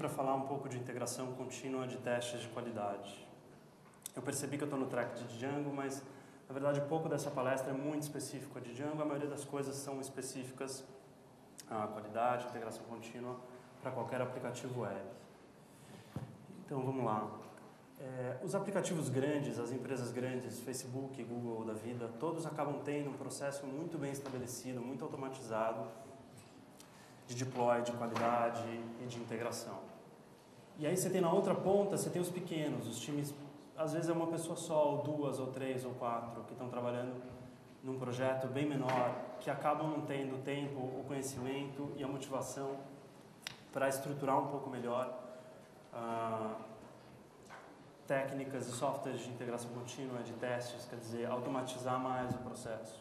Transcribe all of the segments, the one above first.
para falar um pouco de integração contínua de testes de qualidade. Eu percebi que eu estou no track de Django, mas na verdade pouco dessa palestra é muito específico de Django, a maioria das coisas são específicas à qualidade, integração contínua para qualquer aplicativo web. Então vamos lá. É, os aplicativos grandes, as empresas grandes, Facebook, Google da vida, todos acabam tendo um processo muito bem estabelecido, muito automatizado de deploy, de qualidade e de integração. E aí você tem na outra ponta, você tem os pequenos, os times, às vezes é uma pessoa só, ou duas, ou três, ou quatro, que estão trabalhando num projeto bem menor, que acabam não tendo o tempo, o conhecimento e a motivação para estruturar um pouco melhor uh, técnicas e softwares de integração contínua, de testes, quer dizer, automatizar mais o processo.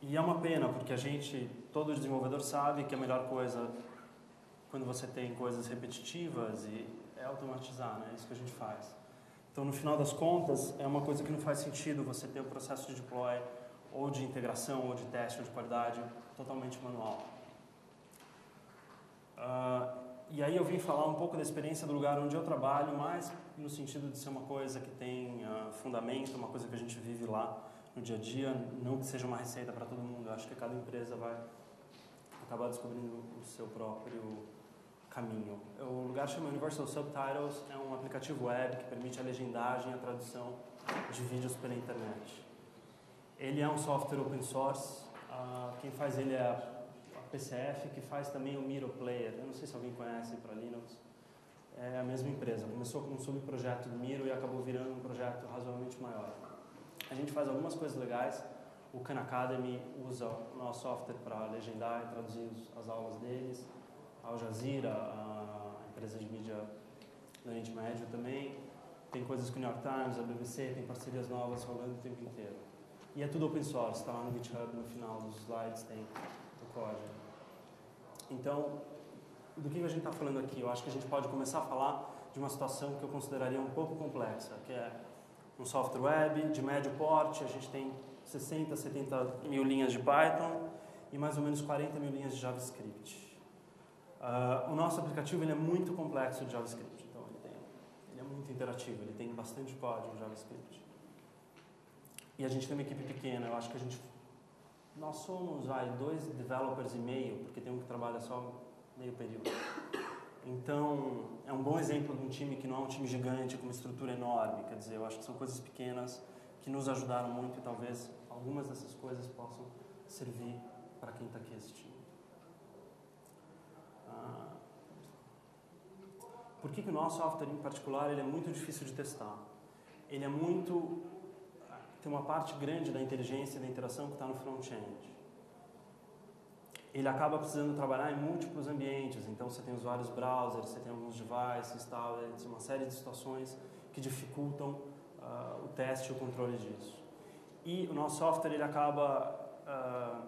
E é uma pena, porque a gente, todo desenvolvedor sabe que a melhor coisa quando você tem coisas repetitivas e é automatizar, né? É isso que a gente faz. Então, no final das contas, é uma coisa que não faz sentido você ter um processo de deploy ou de integração ou de teste ou de qualidade totalmente manual. Uh, e aí eu vim falar um pouco da experiência do lugar onde eu trabalho, mais no sentido de ser uma coisa que tem uh, fundamento, uma coisa que a gente vive lá no dia a dia, não que seja uma receita para todo mundo. Eu acho que cada empresa vai acabar descobrindo o seu próprio caminho. O lugar chama Universal Subtitles, é um aplicativo web que permite a legendagem e a tradução de vídeos pela internet. Ele é um software open source, uh, quem faz ele é a PCF, que faz também o Miro Player. Eu não sei se alguém conhece para Linux. É a mesma empresa. Começou como um subprojeto do Miro e acabou virando um projeto razoavelmente maior. A gente faz algumas coisas legais. O Khan Academy usa o nosso software para legendar e traduzir as aulas deles. Al Jazeera, a empresa de mídia do Oriente Médio também. Tem coisas com o New York Times, a BBC, tem parcerias novas rolando o tempo inteiro. E é tudo open source, está lá no GitHub, no final dos slides tem o código. Então, do que a gente está falando aqui? Eu acho que a gente pode começar a falar de uma situação que eu consideraria um pouco complexa, que é um software web de médio porte, a gente tem 60, 70 mil linhas de Python e mais ou menos 40 mil linhas de JavaScript. Uh, o nosso aplicativo ele é muito complexo de JavaScript, então ele, tem, ele é muito interativo, ele tem bastante código JavaScript. E a gente tem uma equipe pequena, eu acho que a gente... Nós somos vai, dois developers e meio, porque tem um que trabalha só meio período. Então, é um bom exemplo de um time que não é um time gigante, com uma estrutura enorme. Quer dizer, eu acho que são coisas pequenas que nos ajudaram muito e talvez algumas dessas coisas possam servir para quem está aqui assistindo. Por que, que o nosso software em particular ele é muito difícil de testar? Ele é muito... tem uma parte grande da inteligência e da interação que está no front-end ele acaba precisando trabalhar em múltiplos ambientes. Então, você tem os vários browsers, você tem alguns devices, tablets, uma série de situações que dificultam uh, o teste e o controle disso. E o nosso software ele acaba, uh,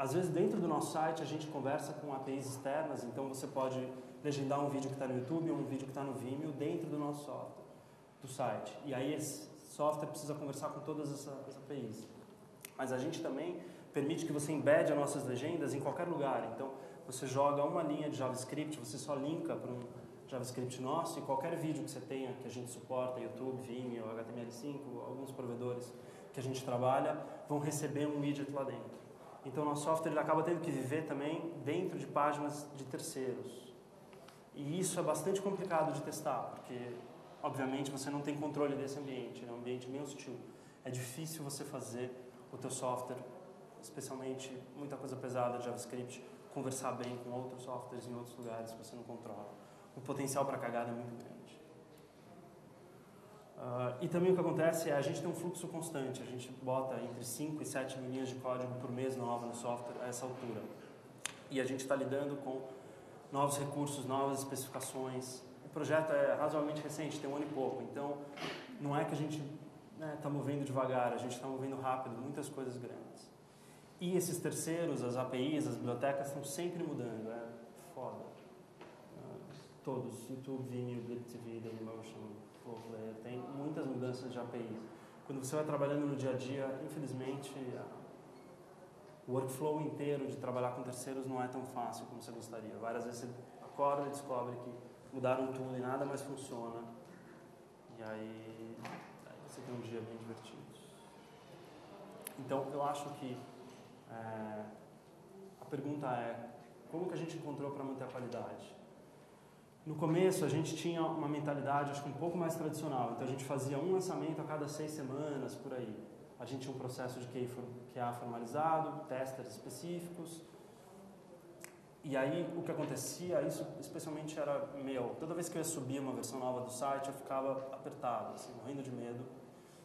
às vezes dentro do nosso site a gente conversa com APIs externas, então você pode legendar um vídeo que está no YouTube ou um vídeo que está no Vimeo dentro do nosso software, do site. E aí esse software precisa conversar com todas essas APIs. Mas a gente também permite que você embede as nossas legendas em qualquer lugar. Então, você joga uma linha de JavaScript, você só linka para um JavaScript nosso e qualquer vídeo que você tenha, que a gente suporta, YouTube, Vimeo, HTML5, alguns provedores que a gente trabalha, vão receber um widget lá dentro. Então, nosso software ele acaba tendo que viver também dentro de páginas de terceiros. E isso é bastante complicado de testar, porque, obviamente, você não tem controle desse ambiente, é um ambiente bem hostil. É difícil você fazer o teu software especialmente muita coisa pesada de JavaScript, conversar bem com outros softwares em outros lugares que você não controla. O potencial para cagada é muito grande. Uh, e também o que acontece é a gente tem um fluxo constante, a gente bota entre 5 e 7 mil linhas de código por mês nova no software a essa altura. E a gente está lidando com novos recursos, novas especificações. O projeto é razoavelmente recente, tem um ano e pouco, então não é que a gente está né, tá movendo devagar, a gente está movendo rápido, muitas coisas grandes. E esses terceiros, as APIs, as bibliotecas, estão sempre mudando. É foda. Uh, todos, YouTube, Vimeo, BitTV, Dailymotion, Flowplayer, tem muitas mudanças de APIs. Quando você vai trabalhando no dia a dia, infelizmente, o workflow inteiro de trabalhar com terceiros não é tão fácil como você gostaria. Várias vezes você acorda e descobre que mudaram tudo e nada mais funciona. E aí, aí você tem um dia bem divertido. Então, eu acho que é, a pergunta é, como que a gente encontrou para manter a qualidade? No começo, a gente tinha uma mentalidade, acho que um pouco mais tradicional. Então, a gente fazia um lançamento a cada seis semanas, por aí. A gente tinha um processo de QA formalizado, testers específicos. E aí, o que acontecia, isso especialmente era meu. Toda vez que eu ia subir uma versão nova do site, eu ficava apertado, assim, morrendo de medo.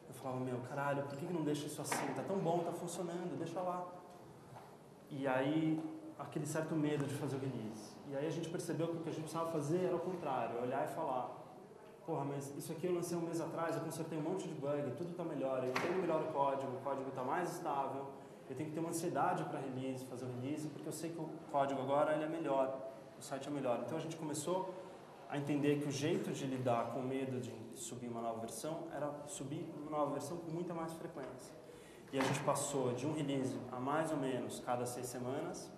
Eu falava, meu, caralho, por que, que não deixa isso assim? Tá tão bom, tá funcionando, deixa lá. E aí, aquele certo medo de fazer o release. E aí a gente percebeu que o que a gente precisava fazer era o contrário, olhar e falar, porra, mas isso aqui eu lancei um mês atrás, eu consertei um monte de bug, tudo está melhor, eu tenho melhor o código, o código está mais estável, eu tenho que ter uma ansiedade para release, fazer o release, porque eu sei que o código agora ele é melhor, o site é melhor. Então a gente começou a entender que o jeito de lidar com o medo de subir uma nova versão era subir uma nova versão com muita mais frequência. E a gente passou de um release a mais ou menos cada seis semanas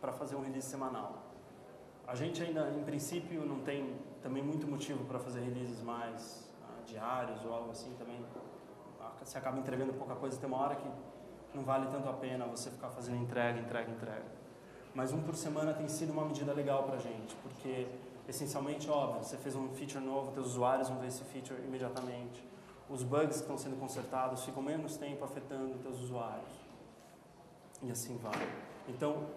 para fazer um release semanal. A gente ainda, em princípio, não tem também muito motivo para fazer releases mais uh, diários ou algo assim também. Você acaba entregando pouca coisa, tem uma hora que não vale tanto a pena você ficar fazendo entrega, entrega, entrega. Mas um por semana tem sido uma medida legal para a gente, porque essencialmente, óbvio, você fez um feature novo, seus usuários vão ver esse feature imediatamente. Os bugs que estão sendo consertados ficam menos tempo afetando os seus usuários. E assim vai. Então,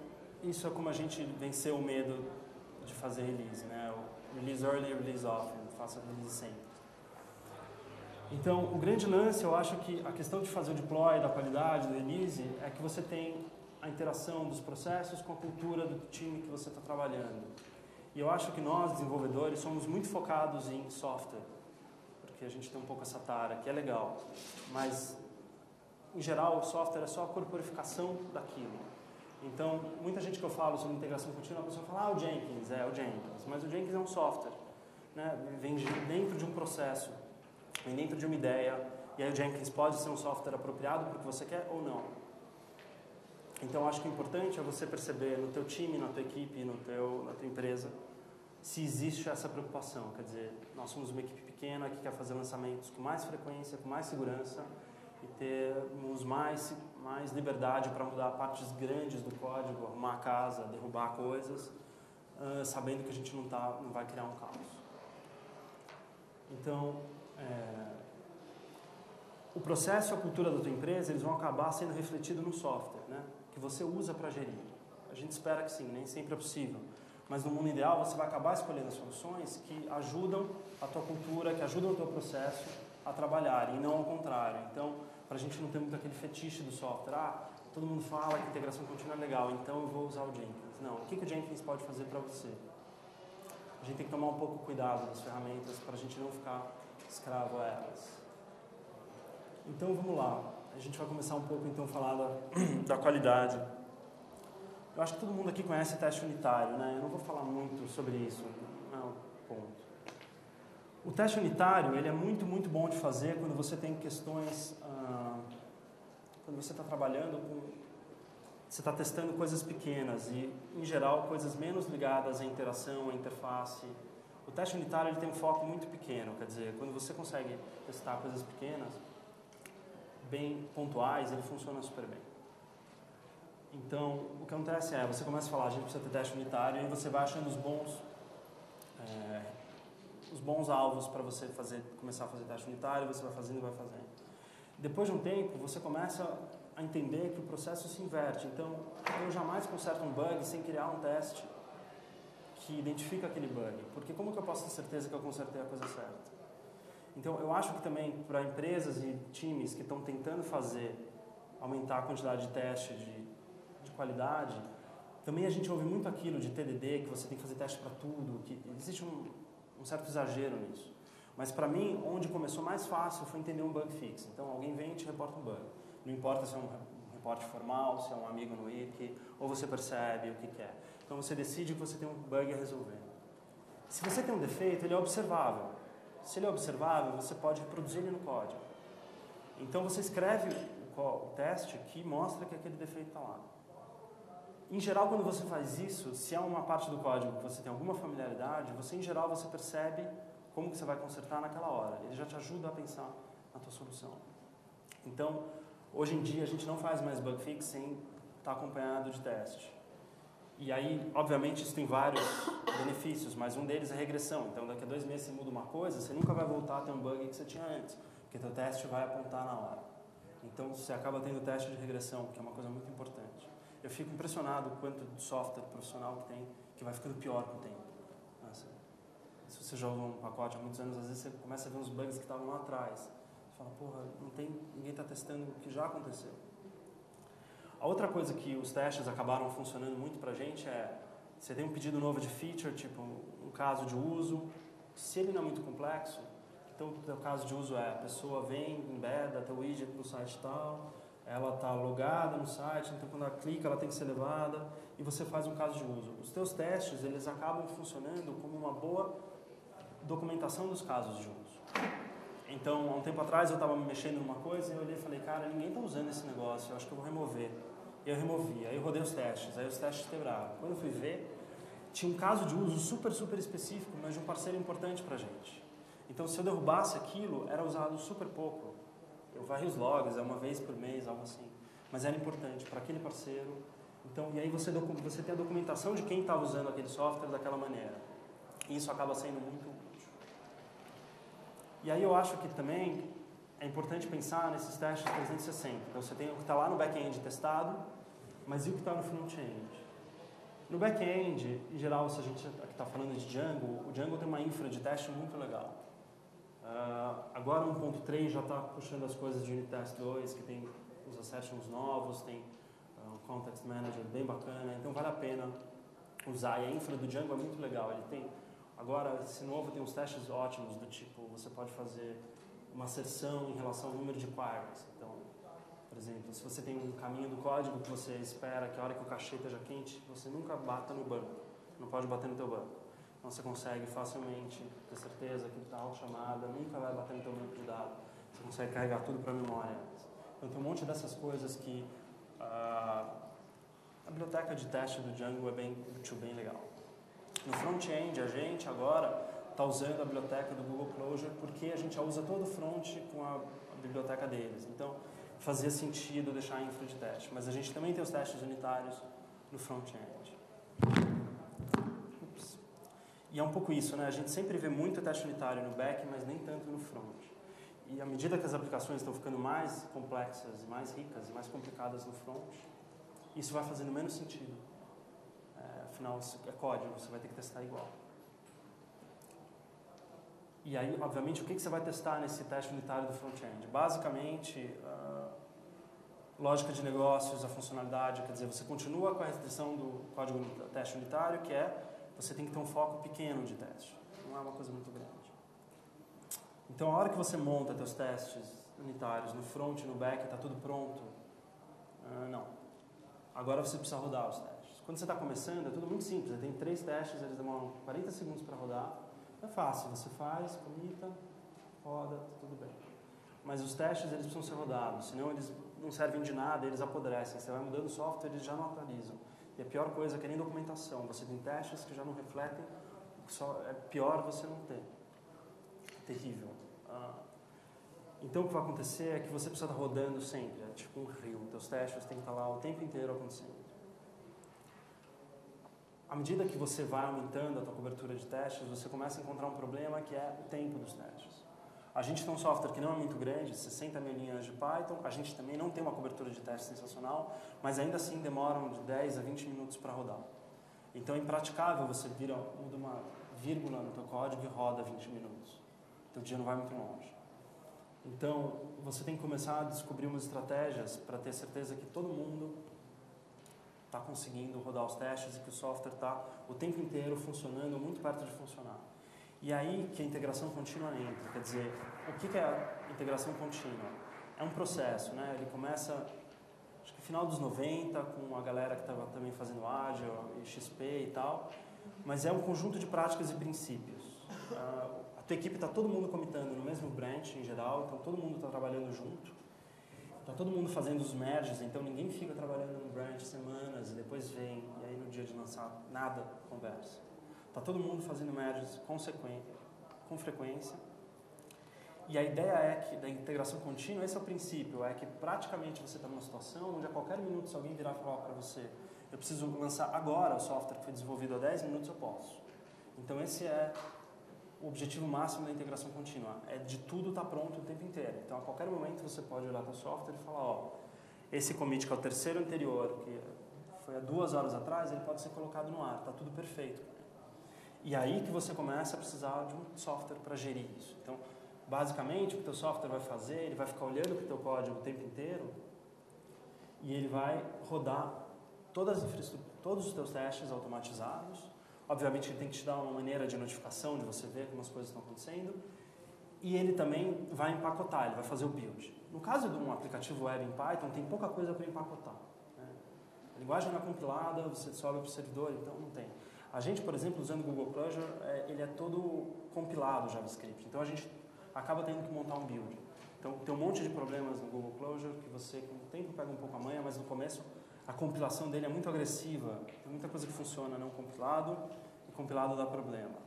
isso é como a gente venceu o medo de fazer release, né? O release early, release often, faça release sempre. Então, o grande lance, eu acho que a questão de fazer o deploy, da qualidade, do release, é que você tem a interação dos processos com a cultura do time que você está trabalhando. E eu acho que nós, desenvolvedores, somos muito focados em software, porque a gente tem um pouco essa tara, que é legal. Mas, em geral, o software é só a corporificação daquilo. Então, muita gente que eu falo sobre integração contínua, a pessoa fala, ah, o Jenkins, é o Jenkins. Mas o Jenkins é um software, né? vem dentro de um processo, vem dentro de uma ideia, e aí o Jenkins pode ser um software apropriado para o que você quer ou não. Então, acho que o importante é você perceber no teu time, na tua equipe, no teu, na tua empresa, se existe essa preocupação. Quer dizer, nós somos uma equipe pequena que quer fazer lançamentos com mais frequência, com mais segurança e termos mais mais liberdade para mudar partes grandes do código, arrumar a casa, derrubar coisas, uh, sabendo que a gente não, tá, não vai criar um caos. Então, é, o processo e a cultura da tua empresa eles vão acabar sendo refletidos no software, né? Que você usa para gerir. A gente espera que sim, nem sempre é possível. Mas no mundo ideal você vai acabar escolhendo soluções que ajudam a tua cultura, que ajudam o teu processo a trabalhar e não ao contrário. Então, para a gente não ter muito aquele fetiche do software. Ah, todo mundo fala que integração contínua é legal, então eu vou usar o Jenkins. Não, o que, que o Jenkins pode fazer para você? A gente tem que tomar um pouco cuidado das ferramentas para a gente não ficar escravo a elas. Então vamos lá. A gente vai começar um pouco então a falar da, da qualidade. Eu acho que todo mundo aqui conhece teste unitário, né? Eu não vou falar muito sobre isso, não é o ponto. O teste unitário ele é muito, muito bom de fazer quando você tem questões quando você está trabalhando com. Você está testando coisas pequenas e, em geral, coisas menos ligadas à interação, à interface. O teste unitário ele tem um foco muito pequeno, quer dizer, quando você consegue testar coisas pequenas, bem pontuais, ele funciona super bem. Então, o que acontece é, você começa a falar, a gente precisa ter teste unitário, e você vai achando os bons, é, os bons alvos para você fazer, começar a fazer teste unitário, você vai fazendo e vai fazendo. Depois de um tempo, você começa a entender que o processo se inverte. Então, eu jamais conserto um bug sem criar um teste que identifica aquele bug. Porque como que eu posso ter certeza que eu consertei a coisa certa? Então, eu acho que também para empresas e times que estão tentando fazer aumentar a quantidade de teste de, de qualidade, também a gente ouve muito aquilo de TDD, que você tem que fazer teste para tudo, que existe um, um certo exagero nisso. Mas para mim, onde começou mais fácil foi entender um bug fix. Então alguém vem e te reporta um bug. Não importa se é um reporte formal, se é um amigo no wiki, ou você percebe o que, que é. Então você decide que você tem um bug a resolver. Se você tem um defeito, ele é observável. Se ele é observável, você pode reproduzir ele no código. Então você escreve o, teste que mostra que aquele defeito está lá. Em geral, quando você faz isso, se há uma parte do código que você tem alguma familiaridade, você em geral você percebe como que você vai consertar naquela hora. Ele já te ajuda a pensar na tua solução. Então, hoje em dia a gente não faz mais bug fix sem estar acompanhado de teste. E aí, obviamente, isso tem vários benefícios, mas um deles é regressão. Então, daqui a dois meses você muda uma coisa, você nunca vai voltar a ter um bug que você tinha antes, porque teu teste vai apontar na hora. Então, você acaba tendo teste de regressão, que é uma coisa muito importante. Eu fico impressionado com quanto de software profissional que tem, que vai ficando pior com o tempo. Nossa, se você joga um pacote há muitos anos, às vezes você começa a ver uns bugs que estavam lá atrás. Você fala, porra, não tem, ninguém está testando o que já aconteceu. A outra coisa que os testes acabaram funcionando muito para a gente é, você tem um pedido novo de feature, tipo um caso de uso, se ele não é muito complexo, então o caso de uso é a pessoa vem, embeda teu widget no site tal, ela está logada no site, então quando ela clica ela tem que ser levada e você faz um caso de uso. Os teus testes eles acabam funcionando como uma boa documentação dos casos de uso. Então, há um tempo atrás eu estava mexendo numa coisa e eu olhei e falei, cara, ninguém está usando esse negócio, eu acho que eu vou remover. E eu removi, aí eu rodei os testes, aí os testes quebraram. Quando eu fui ver, tinha um caso de uso super, super específico, mas de um parceiro importante para gente. Então, se eu derrubasse aquilo, era usado super pouco. Eu varri os logs, é uma vez por mês, algo assim. Mas era importante para aquele parceiro. Então, e aí você, você tem a documentação de quem está usando aquele software daquela maneira. E isso acaba sendo muito útil. E aí eu acho que também é importante pensar nesses testes 360. Então você tem o que está lá no back-end testado, mas e o que está no front-end? No back-end, em geral, se a gente está falando de Django, o Django tem uma infra de teste muito legal. Uh, agora 1.3 já está puxando as coisas de Unit Test 2, que tem os assertions novos, tem uh, um Context Manager bem bacana, então vale a pena usar. E a infra do Django é muito legal. Ele tem, agora, esse novo tem uns testes ótimos, do tipo, você pode fazer uma asserção em relação ao número de queries. Então, por exemplo, se você tem um caminho do código que você espera que a hora que o cachê esteja quente, você nunca bata no banco. Não pode bater no teu banco. Então você consegue facilmente ter certeza que tal chamada nunca vai bater no teu banco de dados. Você consegue carregar tudo para a memória. Então tem um monte dessas coisas que uh, a biblioteca de teste do Django é bem útil, bem legal. No front-end, a gente agora está usando a biblioteca do Google Closure porque a gente já usa todo o front com a, a biblioteca deles. Então, fazia sentido deixar a infra de teste. Mas a gente também tem os testes unitários no front-end. E é um pouco isso, né? A gente sempre vê muito teste unitário no back, mas nem tanto no front. E à medida que as aplicações estão ficando mais complexas, mais ricas, mais complicadas no front, isso vai fazendo menos sentido. É, afinal, é código, você vai ter que testar igual. E aí, obviamente, o que, você vai testar nesse teste unitário do front-end? Basicamente, uh, lógica de negócios, a funcionalidade, quer dizer, você continua com a restrição do código teste unitário, que é você tem que ter um foco pequeno de teste. Não é uma coisa muito grande. Então, a hora que você monta seus testes unitários no front no back, está tudo pronto? Uh, não. Agora você precisa rodar os testes. Quando você está começando, é tudo muito simples. Tem três testes, eles demoram 40 segundos para rodar. É fácil, você faz, comita, roda, tudo bem. Mas os testes, eles precisam ser rodados, senão eles não servem de nada, eles apodrecem. Você vai mudando o software, eles já não atualizam. E a pior coisa é que nem documentação. Você tem testes que já não refletem, só é pior você não ter. É terrível. Ah, então o que vai acontecer é que você precisa estar rodando sempre, é tipo um rio. Teus testes têm que estar lá o tempo inteiro acontecendo. À medida que você vai aumentando a tua cobertura de testes, você começa a encontrar um problema que é o tempo dos testes. A gente tem um software que não é muito grande, 60 mil linhas de Python. A gente também não tem uma cobertura de teste sensacional, mas ainda assim demoram de 10 a 20 minutos para rodar. Então é impraticável você vira, muda uma vírgula no teu código e roda 20 minutos. Teu dia não vai muito longe. Então você tem que começar a descobrir umas estratégias para ter certeza que todo mundo está conseguindo rodar os testes e que o software está o tempo inteiro funcionando muito perto de funcionar. E aí que a integração contínua entra. Quer dizer, o que é a integração contínua? É um processo, né? Ele começa, acho que no final dos 90, com a galera que estava também fazendo Agile e XP e tal, mas é um conjunto de práticas e princípios. a tua equipe está todo mundo comitando no mesmo branch em geral, então todo mundo está trabalhando junto. Tá todo mundo fazendo os merges, então ninguém fica trabalhando no branch semanas e depois vem, e aí no dia de lançar nada conversa. Tá todo mundo fazendo merges com, com frequência. E a ideia é que da integração contínua, esse é o princípio, é que praticamente você está numa situação onde a qualquer minuto se alguém virar e falar para você, eu preciso lançar agora o software que foi desenvolvido há 10 minutos, eu posso. Então esse é o objetivo máximo da integração contínua, é de tudo estar tá pronto o tempo inteiro. Então a qualquer momento você pode olhar para o software e falar, ó, esse commit que é o terceiro anterior, que foi há duas horas atrás, ele pode ser colocado no ar, está tudo perfeito. E aí que você começa a precisar de um software para gerir isso. Então, basicamente, o que teu software vai fazer, ele vai ficar olhando para o teu código o tempo inteiro e ele vai rodar todas as todos os teus testes automatizados. Obviamente, ele tem que te dar uma maneira de notificação, de você ver como as coisas estão acontecendo. E ele também vai empacotar, ele vai fazer o build. No caso de um aplicativo web em Python, tem pouca coisa para empacotar. Né? A linguagem não é compilada, você sobe para o servidor, então não tem. A gente, por exemplo, usando o Google Closure, é, ele é todo compilado JavaScript. Então a gente acaba tendo que montar um build. Então tem um monte de problemas no Google Closure que você com o tempo pega um pouco a manha, mas no começo a compilação dele é muito agressiva. Tem muita coisa que funciona não compilado e compilado dá problema.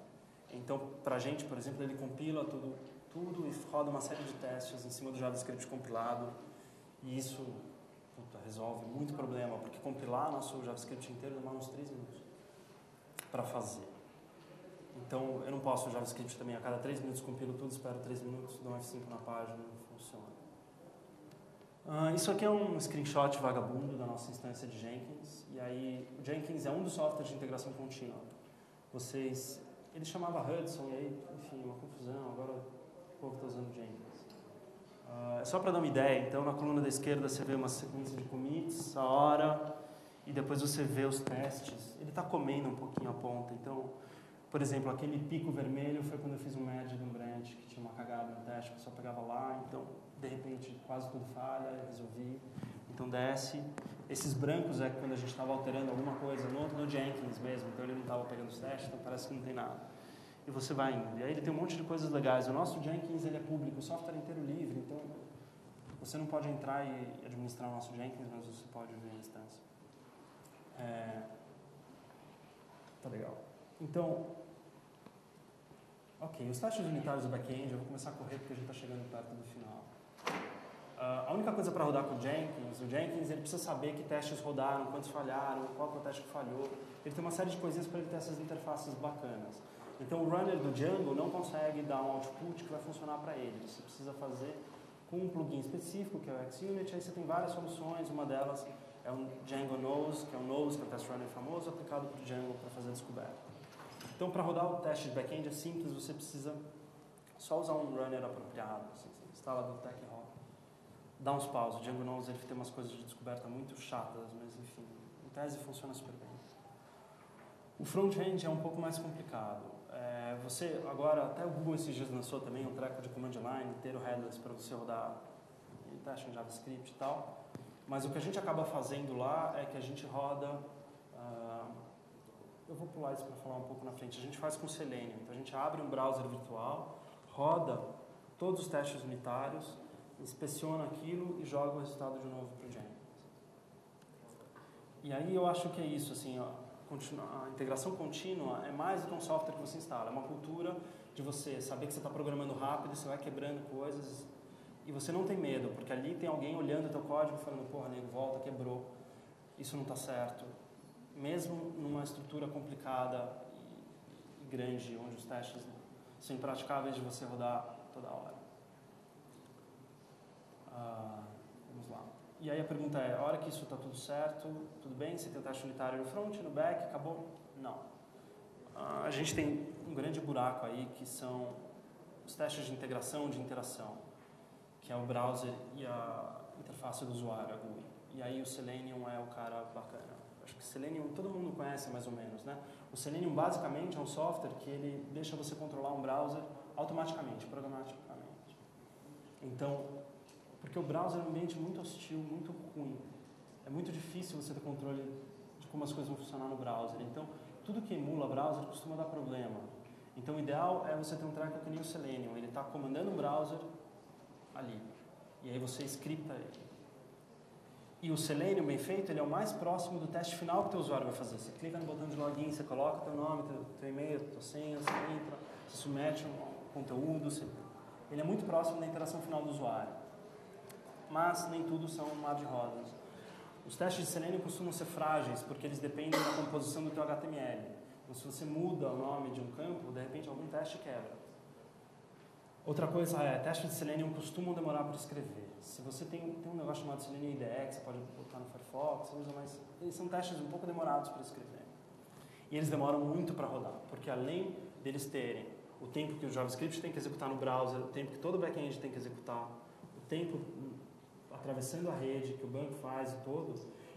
Então, para a gente, por exemplo, ele compila tudo, tudo e roda uma série de testes em cima do JavaScript compilado e isso puta, resolve muito problema, porque compilar nosso JavaScript inteiro demora uns 3 minutos para fazer. Então, eu não posso o JavaScript também, a cada 3 minutos compilo tudo, espero 3 minutos, dou um F5 na página, funciona. Uh, isso aqui é um screenshot vagabundo da nossa instância de Jenkins. E aí, o Jenkins é um dos softwares de integração contínua. Vocês, ele chamava Hudson, e aí, enfim, uma confusão. Agora o povo está usando Jenkins. Uh, só para dar uma ideia, então, na coluna da esquerda você vê uma sequência de commits, a hora, e depois você vê os testes. Ele está comendo um pouquinho a ponta, então por exemplo, aquele pico vermelho foi quando eu fiz um médio de um branch que tinha uma cagada no teste, que só pegava lá, então de repente quase tudo falha, resolvi. Então desce. Esses brancos é quando a gente estava alterando alguma coisa no, no Jenkins mesmo, então ele não estava pegando os testes, então parece que não tem nada. E você vai indo. E aí ele tem um monte de coisas legais. O nosso Jenkins ele é público, o software é inteiro livre, então você não pode entrar e administrar o nosso Jenkins, mas você pode ver a instância. É... Tá legal. Então, ok, os testes unitários do back-end, eu vou começar a correr porque a gente está chegando perto do final. Uh, a única coisa para rodar com o Jenkins, o Jenkins ele precisa saber que testes rodaram, quantos falharam, qual é o teste que falhou. Ele tem uma série de coisinhas para ele ter essas interfaces bacanas. Então o runner do Django não consegue dar um output que vai funcionar para ele. Você precisa fazer com um plugin específico, que é o XUnit, aí você tem várias soluções, uma delas é um Django Nose, que é um Nose, que é um test runner famoso, aplicado para o Django para fazer a descoberta. Então, para rodar o teste de back-end é simples, você precisa só usar um runner apropriado. Assim, você instala do TechHop, dá uns paus. O Django Nose ele tem umas coisas de descoberta muito chatas, mas enfim, em tese funciona super bem. O front-end é um pouco mais complicado. É, você agora, até o Google esses dias lançou também um treco de command line, inteiro headless para você rodar teste em JavaScript e tal. Mas o que a gente acaba fazendo lá é que a gente roda uh, eu vou pular isso para falar um pouco na frente. A gente faz com Selenium. Então a gente abre um browser virtual, roda todos os testes unitários, inspeciona aquilo e joga o resultado de novo para o Jenkins. E aí eu acho que é isso, assim, ó, a integração contínua é mais do que um software que você instala, é uma cultura de você saber que você está programando rápido, você vai quebrando coisas e você não tem medo, porque ali tem alguém olhando o teu código falando, porra, nego, volta, quebrou, isso não está certo mesmo numa estrutura complicada e grande, onde os testes são impraticáveis de você rodar toda hora. Ah, vamos lá. E aí a pergunta é, a hora que isso está tudo certo, tudo bem? Você tem o teste unitário no front, no back, acabou? Não. Ah, a gente tem um grande buraco aí que são os testes de integração, de interação, que é o browser e a interface do usuário, a GUI. E aí o Selenium é o cara bacana acho que Selenium todo mundo conhece mais ou menos, né? O Selenium basicamente é um software que ele deixa você controlar um browser automaticamente, programaticamente. Então, porque o browser é um ambiente muito hostil, muito ruim. É muito difícil você ter controle de como as coisas vão funcionar no browser. Então, tudo que emula browser costuma dar problema. Então, o ideal é você ter um tracker que nem o Selenium. Ele está comandando o browser ali. E aí você scripta ele. E o Selenium bem feito, ele é o mais próximo do teste final que o teu usuário vai fazer. Você clica no botão de login, você coloca teu nome, teu, teu e-mail, tua senha, você entra, você submete um conteúdo. Você... Ele é muito próximo da interação final do usuário. Mas nem tudo são um mar de rosas. Os testes de Selenium costumam ser frágeis, porque eles dependem da composição do teu HTML. Então, se você muda o nome de um campo, de repente algum teste quebra. Outra coisa é, testes de Selenium costumam demorar para escrever. Se você tem, tem um negócio chamado Selenium IDE, que você pode botar no Firefox, usa. Eles são testes um pouco demorados para escrever. E eles demoram muito para rodar, porque além deles terem o tempo que o JavaScript tem que executar no browser, o tempo que todo back-end tem que executar, o tempo atravessando a rede que o banco faz e todo,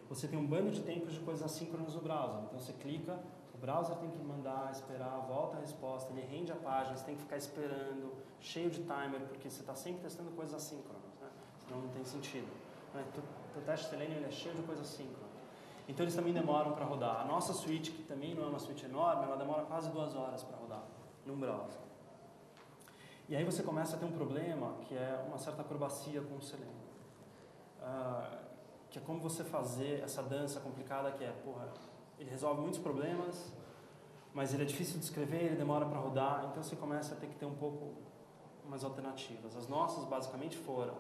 você tem um bando de tempos de coisas assíncronas no browser. Então você clica, o browser tem que mandar, esperar, volta a resposta, ele rende a página, você tem que ficar esperando, cheio de timer, porque você está sempre testando coisas assíncronas, né? senão não tem sentido. Né? O teste Selenium ele é cheio de coisas assíncronas. Então eles também demoram para rodar. A nossa suíte, que também não é uma suíte enorme, ela demora quase duas horas para rodar num browser. E aí você começa a ter um problema que é uma certa acrobacia com o Selenium. Uh, que é como você fazer essa dança complicada que é, porra, ele resolve muitos problemas, mas ele é difícil de escrever, ele demora para rodar, então você começa a ter que ter um pouco umas alternativas. As nossas basicamente foram: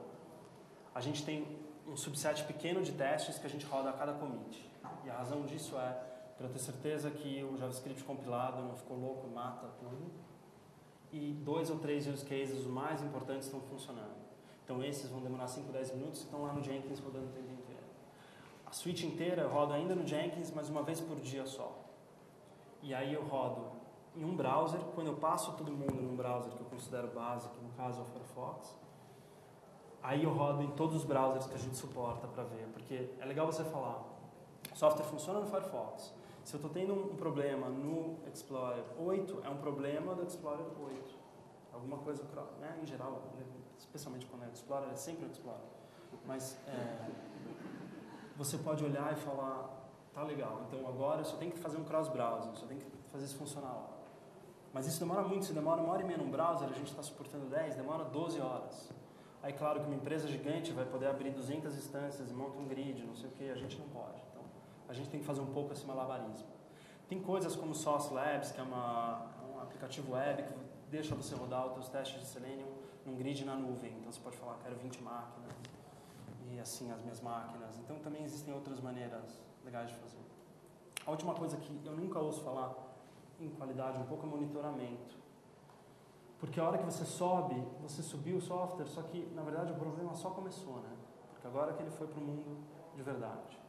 a gente tem um subset pequeno de testes que a gente roda a cada commit. E a razão disso é para ter certeza que o JavaScript compilado não ficou louco e mata tudo. E dois ou três use cases, os mais importantes, estão funcionando. Então esses vão demorar 5, 10 minutos e estão lá no Jenkins rodando o tempo. A suite inteira eu rodo ainda no Jenkins, mas uma vez por dia só. E aí eu rodo em um browser, quando eu passo todo mundo num browser que eu considero básico, no caso é o Firefox, aí eu rodo em todos os browsers que a gente suporta para ver, porque é legal você falar, o software funciona no Firefox. Se eu estou tendo um problema no Explorer 8, é um problema do Explorer 8. Alguma coisa, né, em geral, especialmente quando é Explorer, é sempre o Explorer. Mas é, você pode olhar e falar, tá legal, então agora eu só tenho que fazer um cross-browser, só tenho que fazer isso funcionar. Mas isso demora muito, se demora uma hora e meia num browser, a gente está suportando 10, demora 12 horas. Aí, claro que uma empresa gigante vai poder abrir 200 instâncias e monta um grid, não sei o que, a gente não pode. Então, a gente tem que fazer um pouco esse malabarismo. Tem coisas como Sauce Labs, que é uma, um aplicativo web que deixa você rodar os seus testes de Selenium num grid na nuvem. Então, você pode falar, quero 20 máquinas e assim as minhas máquinas. Então, também existem outras maneiras legais de fazer. A última coisa que eu nunca ouço falar em qualidade um pouco é monitoramento. Porque a hora que você sobe, você subiu o software, só que na verdade o problema só começou, né? Porque agora que ele foi para o mundo de verdade.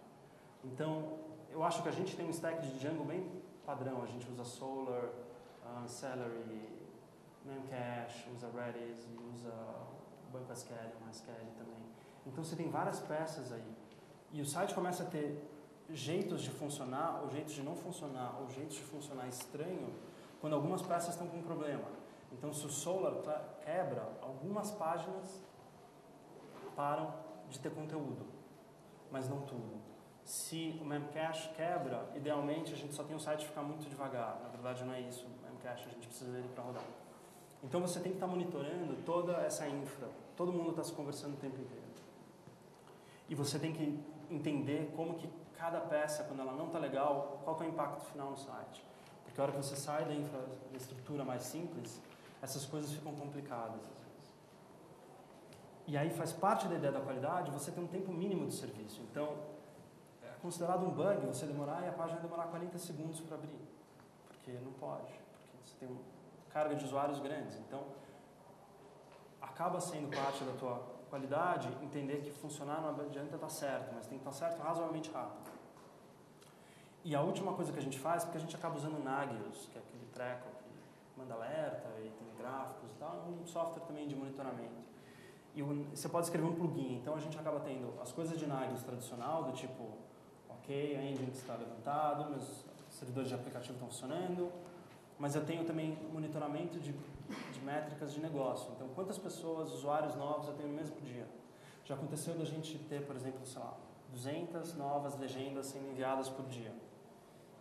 Então, eu acho que a gente tem um stack de Django bem padrão. A gente usa Solar, uh, Celery, Memcache, usa Redis, usa Banco SQL, MySQL também. Então você tem várias peças aí. E o site começa a ter jeitos de funcionar, ou jeitos de não funcionar, ou jeitos de funcionar estranho, quando algumas peças estão com um problema. Então, se o Solar quebra, algumas páginas param de ter conteúdo, mas não tudo. Se o Memcache quebra, idealmente a gente só tem o site ficar muito devagar. Na verdade, não é isso. O Memcache a gente precisa dele para rodar. Então, você tem que estar tá monitorando toda essa infra. Todo mundo está se conversando o tempo inteiro. E você tem que entender como que cada peça, quando ela não está legal, qual é o impacto final no site. Porque a hora que você sai da infraestrutura mais simples, essas coisas ficam complicadas. E aí faz parte da ideia da qualidade você ter um tempo mínimo de serviço. Então, é considerado um bug você demorar e a página demorar 40 segundos para abrir. Porque não pode, porque você tem uma carga de usuários grandes. Então, acaba sendo parte da tua qualidade entender que funcionar não adianta estar certo, mas tem que estar certo razoavelmente rápido. E a última coisa que a gente faz, porque a gente acaba usando Nagios, que é aquele treco que manda alerta e tem gráficos e tal, um software também de monitoramento. E você pode escrever um plugin, então a gente acaba tendo as coisas de Nagios tradicional, do tipo, ok, a engine está levantado, meus servidores de aplicativo estão funcionando, mas eu tenho também monitoramento de de métricas de negócio. Então, quantas pessoas, usuários novos eu tenho no mesmo dia? Já aconteceu da gente ter, por exemplo, sei lá, 200 novas legendas sendo enviadas por dia.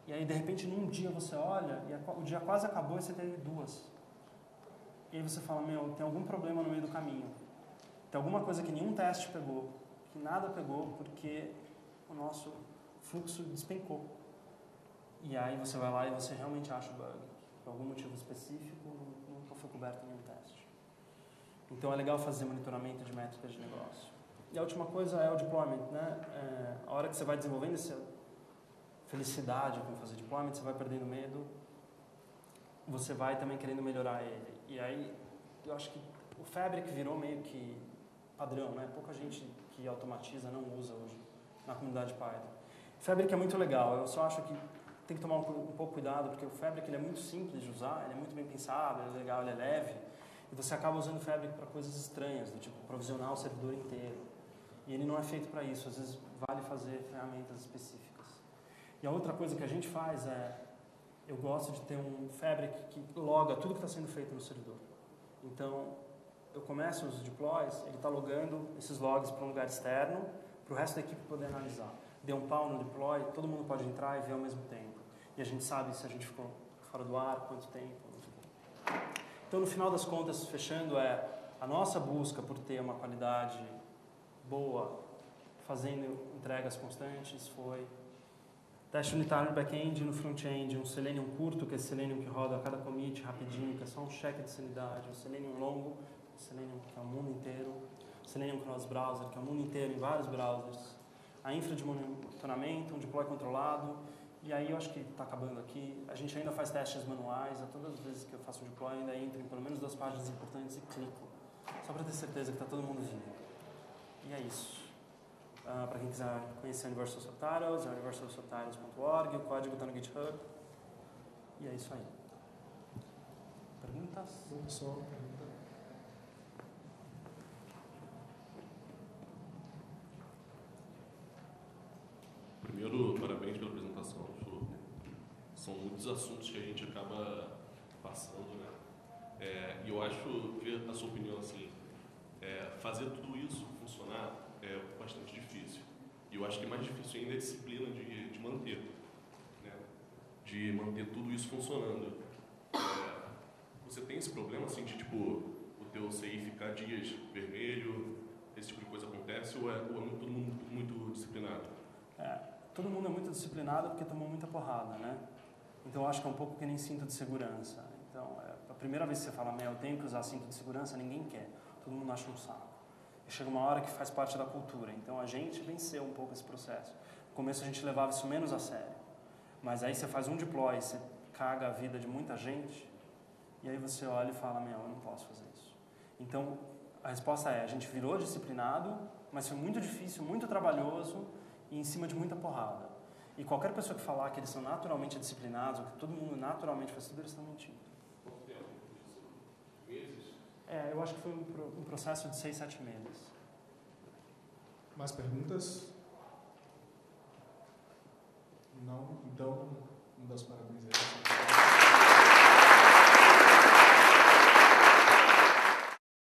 E aí, de repente, num dia você olha e o dia quase acabou e você teve duas. E aí você fala, meu, tem algum problema no meio do caminho. Tem alguma coisa que nenhum teste pegou, que nada pegou, porque o nosso fluxo despencou. E aí você vai lá e você realmente acha o bug. Por algum motivo específico, nenhum teste. Então é legal fazer monitoramento de métricas de negócio. E a última coisa é o deployment, né? É, a hora que você vai desenvolvendo essa felicidade com fazer deployment, você vai perdendo medo, você vai também querendo melhorar ele. E aí, eu acho que o Fabric virou meio que padrão, né? Pouca gente que automatiza não usa hoje na comunidade Python. Fabric é muito legal, eu só acho que tem que tomar um, um pouco cuidado, porque o Fabric ele é muito simples de usar, ele é muito bem pensado, ele é legal, ele é leve, e você acaba usando o Fabric para coisas estranhas, do tipo provisionar o servidor inteiro. E ele não é feito para isso, às vezes vale fazer ferramentas específicas. E a outra coisa que a gente faz é, eu gosto de ter um Fabric que loga tudo que está sendo feito no servidor. Então, eu começo os deploys, ele está logando esses logs para um lugar externo, para o resto da equipe poder analisar. Deu um pau no deploy, todo mundo pode entrar e ver ao mesmo tempo. E a gente sabe se a gente ficou fora do ar, quanto tempo. Então, no final das contas, fechando, é a nossa busca por ter uma qualidade boa, fazendo entregas constantes, foi teste unitário no back-end no front-end, um Selenium curto, que é Selenium que roda a cada commit rapidinho, que é só um check de sanidade, um Selenium longo, Selenium que é o mundo inteiro, Selenium Cross Browser, que é o mundo inteiro em vários browsers, a infra de monitoramento, um deploy controlado, e aí eu acho que está acabando aqui. A gente ainda faz testes manuais, a todas as vezes que eu faço um deploy ainda entro em pelo menos duas páginas importantes e clico, só para ter certeza que está todo mundo vivo. E é isso. Uh, para quem quiser conhecer a Universal Subtitles, é universalsubtitles.org, o código está no GitHub. E é isso aí. Perguntas? Bom, pessoal, pergunta. Primeiro, parabéns pela apresentação. São muitos assuntos que a gente acaba passando, né? É, e eu acho, queria a sua opinião assim, é, fazer tudo isso funcionar é bastante difícil. E eu acho que é mais difícil ainda é a disciplina de, de manter, né? de manter tudo isso funcionando. É, você tem esse problema assim de tipo o teu CI ficar dias vermelho, esse tipo de coisa acontece ou é, ou é todo mundo muito disciplinado? É, todo mundo é muito disciplinado porque tomou muita porrada, né? Então acho que é um pouco que nem cinto de segurança. Então, é, a primeira vez que você fala, eu tenho que usar cinto de segurança, ninguém quer. Todo mundo acha um saco. E chega uma hora que faz parte da cultura. Então a gente venceu um pouco esse processo. No começo a gente levava isso menos a sério. Mas aí você faz um deploy, você caga a vida de muita gente, e aí você olha e fala, meu, eu não posso fazer isso. Então a resposta é, a gente virou disciplinado, mas foi muito difícil, muito trabalhoso e em cima de muita porrada. E qualquer pessoa que falar que eles são naturalmente disciplinados, ou que todo mundo naturalmente faz tudo, eles estão mentindo. Quanto tempo? Meses? É, eu acho que foi um, um processo de seis, sete meses. Mais perguntas? Não? Então, um das parabéns aí.